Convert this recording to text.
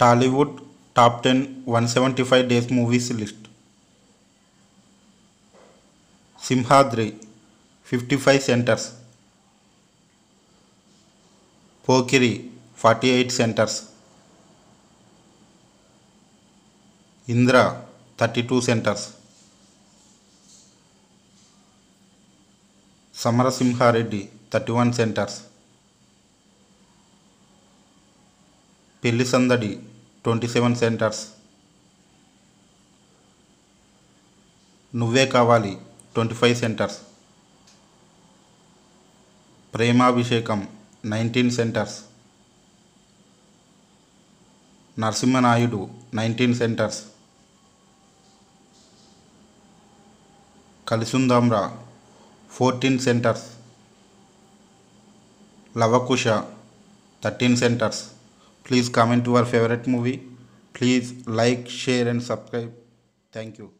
Tollywood top ten one seventy five days movies list Simhadri fifty five centres Pokiri forty eight centres Indra thirty two centres समरसिंहारे thirty one centres Pelli Sandadi twenty seven centres. Nuvve Kavali twenty five centres. Premabhishekam nineteen centres. Narasimha Naidu nineteen centres. Kalisundam Raa fourteen centres. Lava Kusa thirteen centres. Please comment to our favorite movie. Please like, share and subscribe. Thank you.